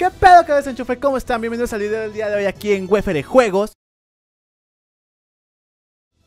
¿Qué pedo cabeza enchufe? ¿Cómo están? Bienvenidos al video del día de hoy aquí en Wefere Juegos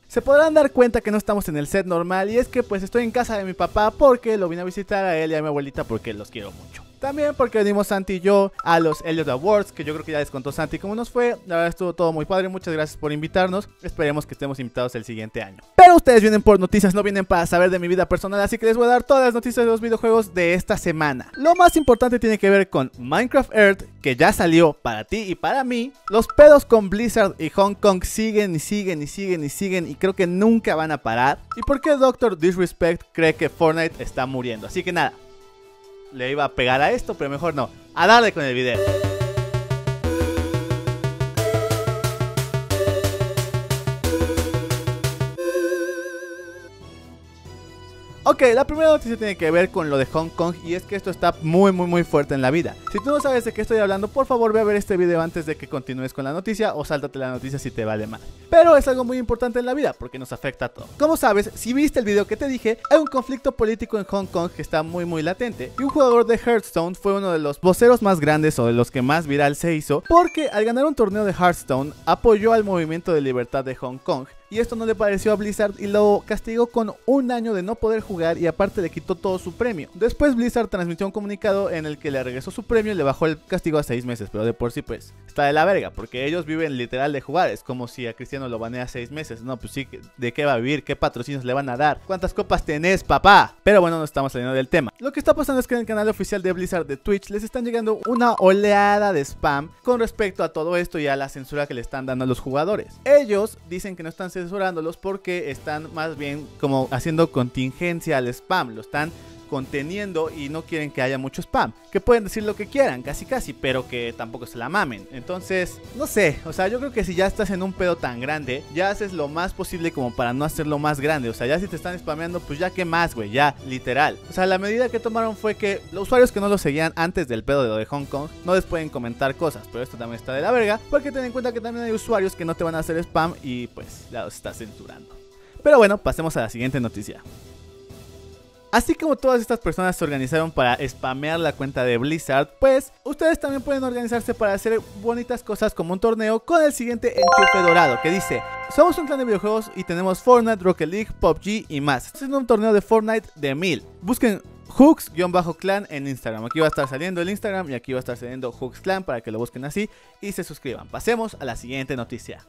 se podrán dar cuenta que no estamos en el set normal y es que pues estoy en casa de mi papá porque lo vine a visitar a él y a mi abuelita porque los quiero mucho. También porque venimos Santi y yo a los Elliot Awards, que yo creo que ya les contó Santi cómo nos fue. La verdad estuvo todo muy padre, muchas gracias por invitarnos. Esperemos que estemos invitados el siguiente año. Pero ustedes vienen por noticias, no vienen para saber de mi vida personal, así que les voy a dar todas las noticias de los videojuegos de esta semana. Lo más importante tiene que ver con Minecraft Earth, que ya salió para ti y para mí. Los pedos con Blizzard y Hong Kong siguen y siguen y siguen y siguen y creo que nunca van a parar. Y por qué Doctor Disrespect cree que Fortnite está muriendo. Así que nada, le iba a pegar a esto, pero mejor no. A darle con el video. Ok, la primera noticia tiene que ver con lo de Hong Kong y es que esto está muy muy muy fuerte en la vida. Si tú no sabes de qué estoy hablando, por favor ve a ver este video antes de que continúes con la noticia o sáltate la noticia si te vale mal. Pero es algo muy importante en la vida porque nos afecta a todo. Como sabes, si viste el video que te dije, hay un conflicto político en Hong Kong que está muy muy latente y un jugador de Hearthstone fue uno de los voceros más grandes o de los que más viral se hizo porque al ganar un torneo de Hearthstone apoyó al movimiento de libertad de Hong Kong y esto no le pareció a Blizzard y lo castigó con un año de no poder jugar y aparte le quitó todo su premio. Después Blizzard transmitió un comunicado en el que le regresó su premio y le bajó el castigo a 6 meses, pero de por sí pues está de la verga, porque ellos viven literal de jugar, es como si a Cristiano lo banea 6 meses, no, pues sí, ¿de qué va a vivir? ¿Qué patrocinios le van a dar? ¿Cuántas copas tenés, papá? Pero bueno, no estamos saliendo del tema. Lo que está pasando es que en el canal oficial de Blizzard de Twitch les están llegando una oleada de spam con respecto a todo esto y a la censura que le están dando a los jugadores. Ellos dicen que no están censurándolos porque están más bien como haciendo contingencia al spam, lo están conteniendo y no quieren que haya mucho spam. Que pueden decir lo que quieran, casi casi, pero que tampoco se la mamen. Entonces, no sé, o sea, yo creo que si ya estás en un pedo tan grande, ya haces lo más posible como para no hacerlo más grande. O sea, ya si te están spameando, pues ya que más, güey, ya, literal. O sea, la medida que tomaron fue que los usuarios que no lo seguían antes del pedo de lo de Hong Kong no les pueden comentar cosas, pero esto también está de la verga, porque ten en cuenta que también hay usuarios que no te van a hacer spam y pues ya los está censurando. Pero bueno, pasemos a la siguiente noticia. Así como todas estas personas se organizaron para spamear la cuenta de Blizzard, pues ustedes también pueden organizarse para hacer bonitas cosas como un torneo con el siguiente enchufe dorado que dice somos un clan de videojuegos y tenemos Fortnite, Rocket League, PUBG y más. Este es un torneo de Fortnite de 1000. Busquen Hooks-clan en Instagram. Aquí va a estar saliendo el Instagram y aquí va a estar saliendo Hooks Clan para que lo busquen así y se suscriban. Pasemos a la siguiente noticia.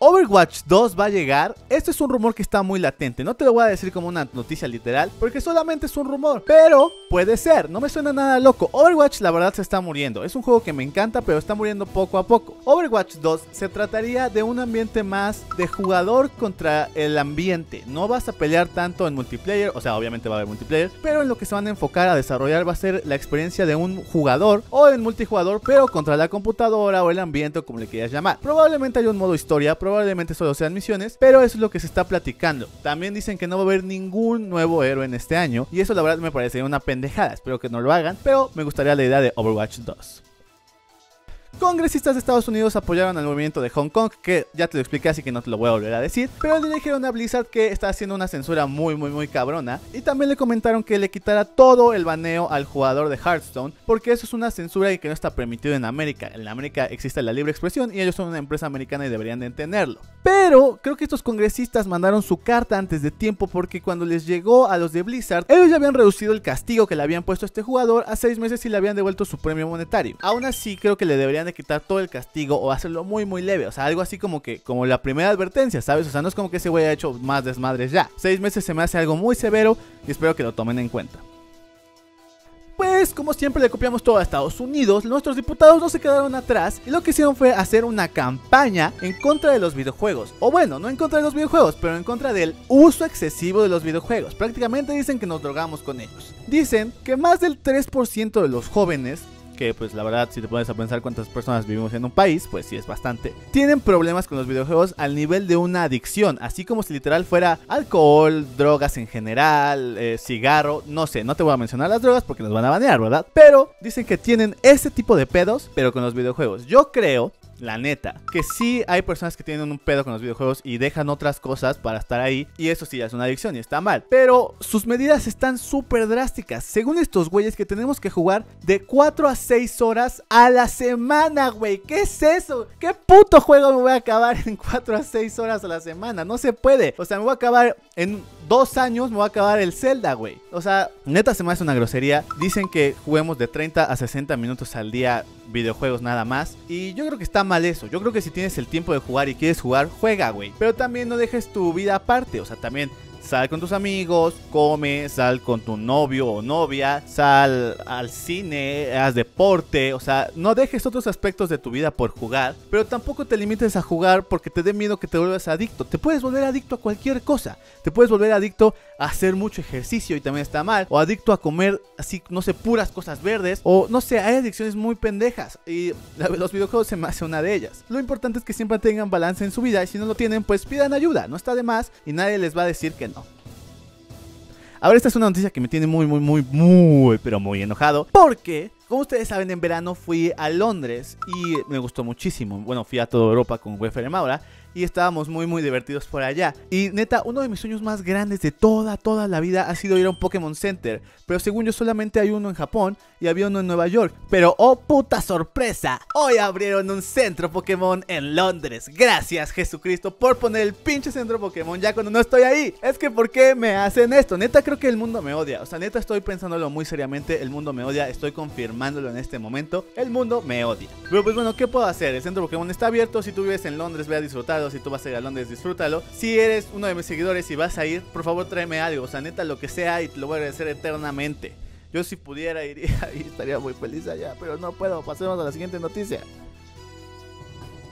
Overwatch 2 va a llegar. Esto es un rumor que está muy latente. No te lo voy a decir como una noticia literal, porque solamente es un rumor. Pero puede ser, no me suena nada loco. Overwatch la verdad se está muriendo. Es un juego que me encanta, pero está muriendo poco a poco. Overwatch 2 se trataría de un ambiente más de jugador contra el ambiente. No vas a pelear tanto en multiplayer, o sea, obviamente va a haber multiplayer, pero en lo que se van a enfocar a desarrollar va a ser la experiencia de un jugador o en multijugador, pero contra la computadora o el ambiente, o como le quieras llamar. Probablemente haya un modo historia, probablemente solo sean misiones, pero eso es lo que se está platicando. También dicen que no va a haber ningún nuevo héroe en este año, y eso la verdad me parecería una pendejada, espero que no lo hagan, pero me gustaría la idea de Overwatch 2. Congresistas de Estados Unidos apoyaron al movimiento de Hong Kong, que ya te lo expliqué así que no te lo voy a volver a decir, pero le dijeron a Blizzard que está haciendo una censura muy muy muy cabrona y también le comentaron que le quitara todo el baneo al jugador de Hearthstone porque eso es una censura y que no está permitido en América. En América existe la libre expresión y ellos son una empresa americana y deberían de entenderlo. Pero creo que estos congresistas mandaron su carta antes de tiempo porque cuando les llegó a los de Blizzard, ellos ya habían reducido el castigo que le habían puesto a este jugador a 6 meses y le habían devuelto su premio monetario. Aún así creo que le deberían de quitar todo el castigo o hacerlo muy muy leve, o sea, algo así como que como la primera advertencia, ¿sabes? O sea, no es como que ese güey haya hecho más desmadres ya. Seis meses se me hace algo muy severo y espero que lo tomen en cuenta. Pues como siempre le copiamos todo a Estados Unidos, nuestros diputados no se quedaron atrás y lo que hicieron fue hacer una campaña en contra de los videojuegos. O bueno, no en contra de los videojuegos, pero en contra del uso excesivo de los videojuegos. Prácticamente dicen que nos drogamos con ellos. Dicen que más del 3% de los jóvenes que pues la verdad si te pones a pensar cuántas personas vivimos en un país, pues sí es bastante, tienen problemas con los videojuegos al nivel de una adicción, así como si literal fuera alcohol, drogas en general, eh, cigarro, no sé, no te voy a mencionar las drogas porque nos van a banear, ¿verdad? Pero dicen que tienen ese tipo de pedos, pero con los videojuegos. Yo creo la neta. Que sí hay personas que tienen un pedo con los videojuegos y dejan otras cosas para estar ahí. Y eso sí ya es una adicción y está mal. Pero sus medidas están súper drásticas. Según estos güeyes que tenemos que jugar de 4 a 6 horas a la semana, güey. ¿Qué es eso? ¿Qué puto juego me voy a acabar en 4 a 6 horas a la semana? No se puede. O sea, me voy a acabar en dos años, me voy a acabar el Zelda, güey. O sea, neta se me hace una grosería. Dicen que juguemos de 30 a 60 minutos al día videojuegos nada más. Y yo creo que está mal eso. Yo creo que si tienes el tiempo de jugar y quieres jugar, juega, güey. Pero también no dejes tu vida aparte. O sea, también Sal con tus amigos, come, sal con tu novio o novia, sal al cine, haz deporte, o sea, no dejes otros aspectos de tu vida por jugar, pero tampoco te limites a jugar porque te dé miedo que te vuelvas adicto. Te puedes volver adicto a cualquier cosa. Te puedes volver adicto hacer mucho ejercicio y también está mal, o adicto a comer así, no sé, puras cosas verdes, o no sé, hay adicciones muy pendejas y los videojuegos se me hace una de ellas. Lo importante es que siempre tengan balance en su vida y si no lo tienen, pues pidan ayuda, no está de más y nadie les va a decir que no. Ahora esta es una noticia que me tiene muy, muy, muy, muy, pero muy enojado. Porque, como ustedes saben, en verano fui a Londres y me gustó muchísimo. Bueno, fui a toda Europa con Wefer Maura y estábamos muy muy divertidos por allá. Y neta, uno de mis sueños más grandes de toda, toda la vida ha sido ir a un Pokémon Center. Pero según yo solamente hay uno en Japón y había uno en Nueva York. Pero oh puta sorpresa, hoy abrieron un centro Pokémon en Londres. Gracias Jesucristo por poner el pinche centro Pokémon ya cuando no estoy ahí. Es que ¿por qué me hacen esto? Neta creo que el mundo me odia. O sea, neta estoy pensándolo muy seriamente. El mundo me odia. Estoy confirmándolo en este momento. El mundo me odia. Pero pues bueno, ¿qué puedo hacer? El centro Pokémon está abierto. Si tú vives en Londres, ve a disfrutarlo si tú vas a ir a Londres, disfrútalo. Si eres uno de mis seguidores y vas a ir, por favor tráeme algo, o sea, neta, lo que sea y te lo voy a agradecer eternamente. Yo si pudiera iría y estaría muy feliz allá, pero no puedo. Pasemos a la siguiente noticia.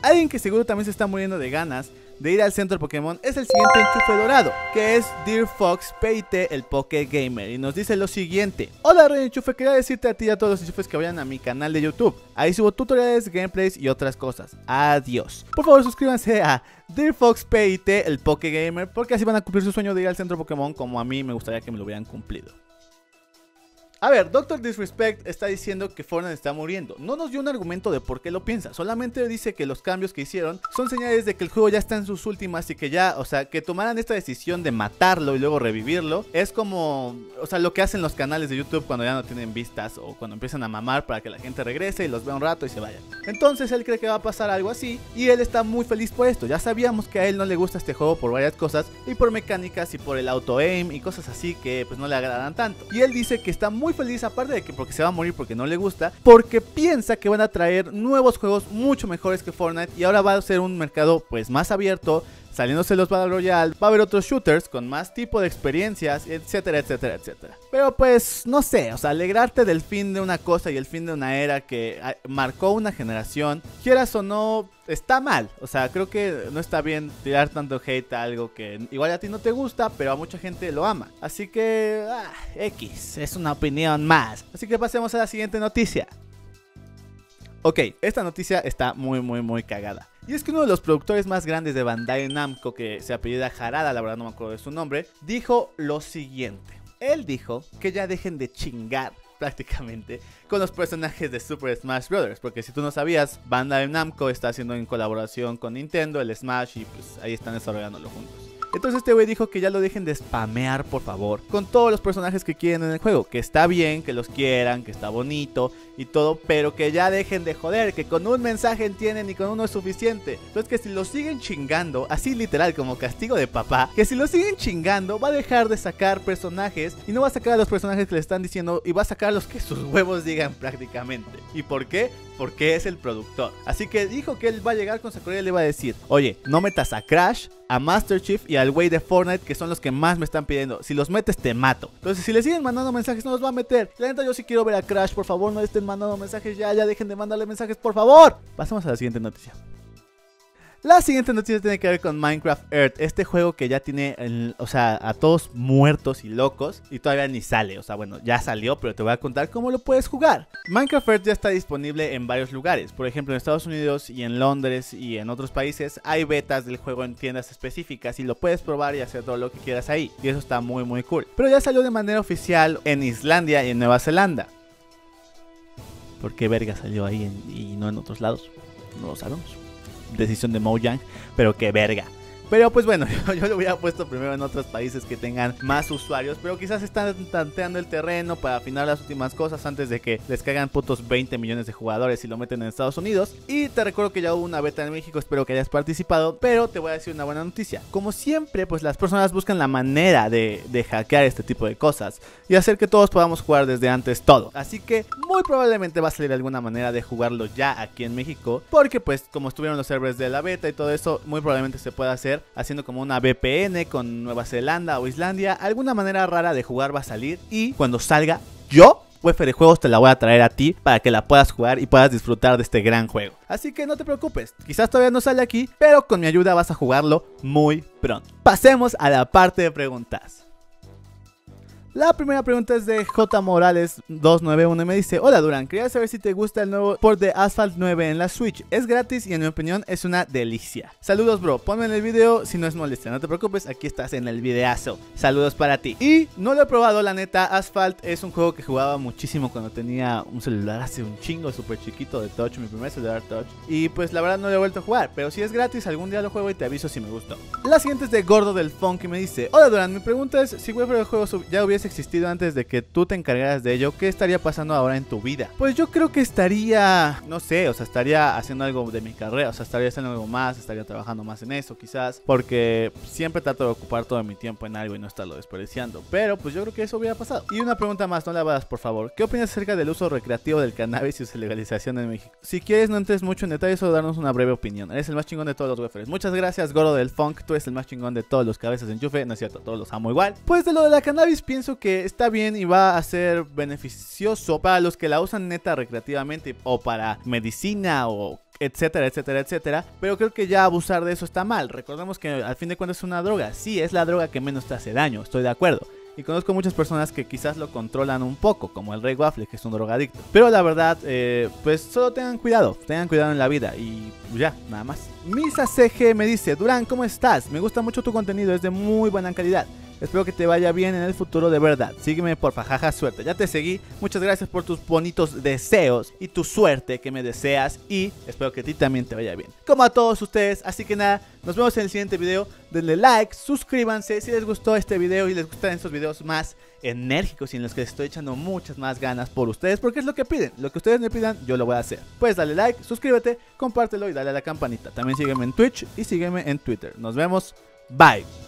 Alguien que seguro también se está muriendo de ganas de ir al centro Pokémon es el siguiente enchufe dorado, que es Dear Fox Peite, el Poké Gamer, y nos dice lo siguiente. Hola Rey Enchufe, quería decirte a ti y a todos los enchufes que vayan a mi canal de YouTube. Ahí subo tutoriales, gameplays y otras cosas. Adiós. Por favor suscríbanse a Dear Fox Peite, el Poké Gamer, porque así van a cumplir su sueño de ir al centro Pokémon como a mí me gustaría que me lo hubieran cumplido. A ver, Doctor Disrespect está diciendo que Fortnite está muriendo. No nos dio un argumento de por qué lo piensa. Solamente dice que los cambios que hicieron son señales de que el juego ya está en sus últimas y que ya, o sea, que tomaran esta decisión de matarlo y luego revivirlo. Es como, o sea, lo que hacen los canales de YouTube cuando ya no tienen vistas o cuando empiezan a mamar para que la gente regrese y los vea un rato y se vayan. Entonces él cree que va a pasar algo así y él está muy feliz por esto. Ya sabíamos que a él no le gusta este juego por varias cosas y por mecánicas y por el auto aim y cosas así que pues no le agradan tanto. Y él dice que está muy muy feliz, aparte de que porque se va a morir porque no le gusta, porque piensa que van a traer nuevos juegos mucho mejores que Fortnite y ahora va a ser un mercado pues más abierto, saliéndose los Battle Royale, va a haber otros shooters con más tipo de experiencias, etcétera, etcétera, etcétera. Pero pues, no sé, o sea, alegrarte del fin de una cosa y el fin de una era que ah, marcó una generación, quieras o no, está mal. O sea, creo que no está bien tirar tanto hate a algo que igual a ti no te gusta, pero a mucha gente lo ama. Así que, ah, X, es una opinión más. Así que pasemos a la siguiente noticia. Ok, esta noticia está muy, muy, muy cagada. Y es que uno de los productores más grandes de Bandai Namco, que se apellida Harada, la verdad no me acuerdo de su nombre, dijo lo siguiente. Él dijo que ya dejen de chingar prácticamente con los personajes de Super Smash Bros. Porque si tú no sabías, Bandai Namco está haciendo en colaboración con Nintendo el Smash y pues ahí están desarrollándolo juntos. Entonces este güey dijo que ya lo dejen de spamear, por favor, con todos los personajes que quieren en el juego. Que está bien, que los quieran, que está bonito y todo, pero que ya dejen de joder, que con un mensaje entienden y con uno es suficiente. Entonces que si lo siguen chingando, así literal como castigo de papá, que si lo siguen chingando va a dejar de sacar personajes y no va a sacar a los personajes que le están diciendo y va a sacar a los que sus huevos digan prácticamente. ¿Y por qué? Porque es el productor. Así que dijo que él va a llegar con Sakurai y le va a decir, oye, no metas a Crash, a Master Chief y al güey de Fortnite, que son los que más me están pidiendo. Si los metes, te mato. Entonces, si le siguen mandando mensajes, no los va a meter. La neta, yo sí quiero ver a Crash, por favor, no estén mandando mensajes ya, ya dejen de mandarle mensajes, por favor. Pasamos a la siguiente noticia. La siguiente noticia tiene que ver con Minecraft Earth, este juego que ya tiene, o sea, a todos muertos y locos y todavía ni sale, o sea, bueno, ya salió, pero te voy a contar cómo lo puedes jugar. Minecraft Earth ya está disponible en varios lugares, por ejemplo en Estados Unidos y en Londres y en otros países hay betas del juego en tiendas específicas y lo puedes probar y hacer todo lo que quieras ahí, y eso está muy muy cool. Pero ya salió de manera oficial en Islandia y en Nueva Zelanda. ¿Por qué verga salió ahí y no en otros lados? No lo sabemos. decisión de Mojang, pero que verga. Pero pues bueno, yo, lo hubiera puesto primero en otros países que tengan más usuarios, pero quizás están tanteando el terreno para afinar las últimas cosas antes de que les caigan putos 20 millones de jugadores y lo meten en Estados Unidos. Y te recuerdo que ya hubo una beta en México, espero que hayas participado, pero te voy a decir una buena noticia. Como siempre, pues las personas buscan la manera de, de hackear este tipo de cosas y hacer que todos podamos jugar desde antes todo. Así que muy probablemente va a salir alguna manera de jugarlo ya aquí en México, porque pues como estuvieron los servers de la beta y todo eso, muy probablemente se pueda hacer haciendo como una VPN con Nueva Zelanda o Islandia. Alguna manera rara de jugar va a salir y cuando salga yo de juegos te la voy a traer a ti para que la puedas jugar y puedas disfrutar de este gran juego. Así que no te preocupes, quizás todavía no sale aquí, pero con mi ayuda vas a jugarlo muy pronto. Pasemos a la parte de preguntas. La primera pregunta es de J Morales 291 y me dice, hola Durán, quería saber si te gusta el nuevo port de Asphalt 9 en la Switch. Es gratis y en mi opinión es una delicia. Saludos bro, ponme en el video si no es molestia, no te preocupes, aquí estás en el videazo. Saludos para ti. Y no lo he probado, la neta, Asphalt es un juego que jugaba muchísimo cuando tenía un celular hace un chingo súper chiquito de Touch, mi primer celular Touch. Y pues la verdad no lo he vuelto a jugar, pero si es gratis algún día lo juego y te aviso si me gustó. La siguiente es de Gordo del Funk y me dice, hola Durán, mi pregunta es si web de juego ya hubiese existido antes de que tú te encargaras de ello, ¿qué estaría pasando ahora en tu vida? Pues yo creo que estaría, no sé, o sea, estaría haciendo algo de mi carrera, o sea, estaría haciendo algo más, estaría trabajando más en eso quizás, porque siempre trato de ocupar todo mi tiempo en algo y no estarlo desperdiciando, pero pues yo creo que eso hubiera pasado. Y una pregunta más, no la hagas por favor, ¿qué opinas acerca del uso recreativo del cannabis y su legalización en México? Si quieres no entres mucho en detalle, solo darnos una breve opinión. Eres el más chingón de todos los wefers. Muchas gracias, Goro del Funk, tú eres el más chingón de todos los cabezas enchufe, no es cierto, todos los amo igual. Pues de lo de la cannabis pienso que está bien y va a ser beneficioso para los que la usan neta recreativamente o para medicina o etcétera, etcétera, etcétera. Pero creo que ya abusar de eso está mal. Recordemos que al fin de cuentas es una droga. Sí, es la droga que menos te hace daño, estoy de acuerdo. Y conozco muchas personas que quizás lo controlan un poco, como el Rey Waffle, que es un drogadicto. Pero la verdad, eh, pues solo tengan cuidado, tengan cuidado en la vida y ya, nada más. Misa CG me dice, Durán, ¿cómo estás? Me gusta mucho tu contenido, es de muy buena calidad. Espero que te vaya bien en el futuro de verdad. Sígueme por jaja suerte. Ya te seguí. Muchas gracias por tus bonitos deseos y tu suerte que me deseas. Y espero que a ti también te vaya bien. Como a todos ustedes. Así que nada, nos vemos en el siguiente video. Denle like, suscríbanse si les gustó este video y les gustan estos videos más enérgicos y en los que estoy echando muchas más ganas por ustedes. Porque es lo que piden. Lo que ustedes me pidan, yo lo voy a hacer. Pues dale like, suscríbete, compártelo y dale a la campanita. También sígueme en Twitch y sígueme en Twitter. Nos vemos. Bye.